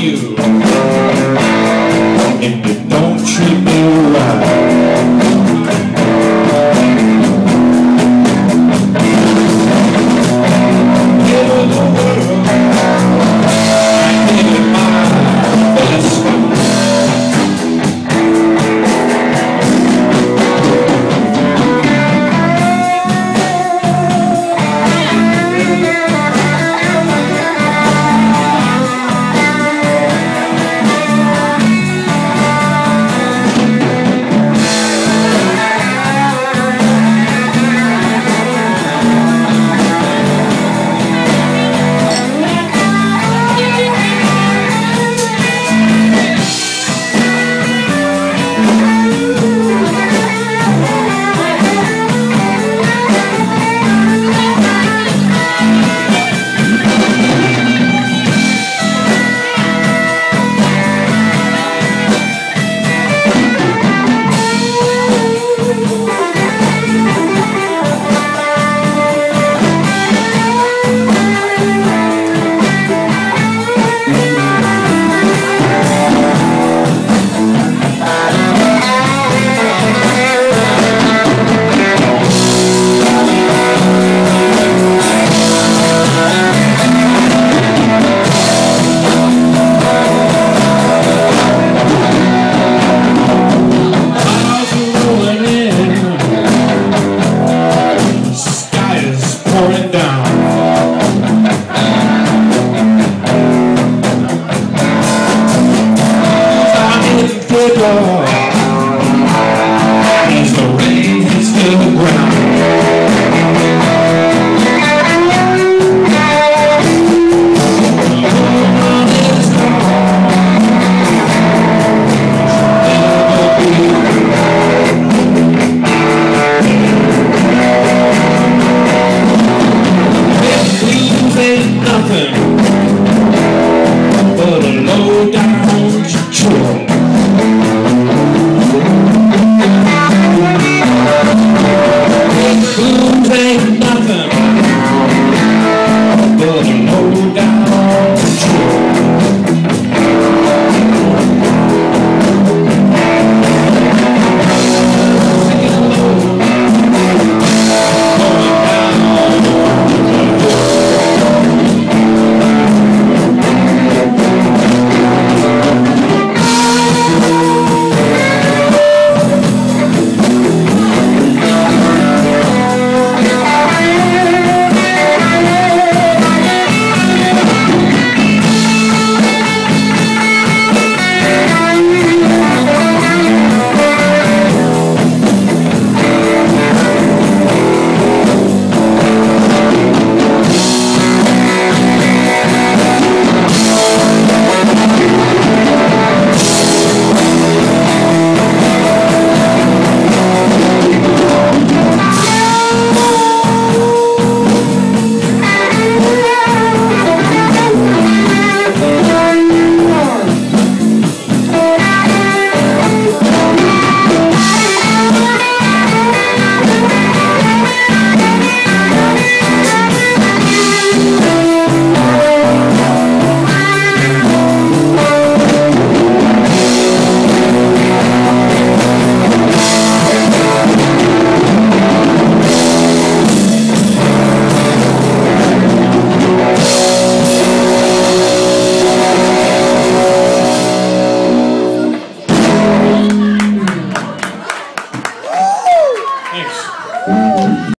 you I'm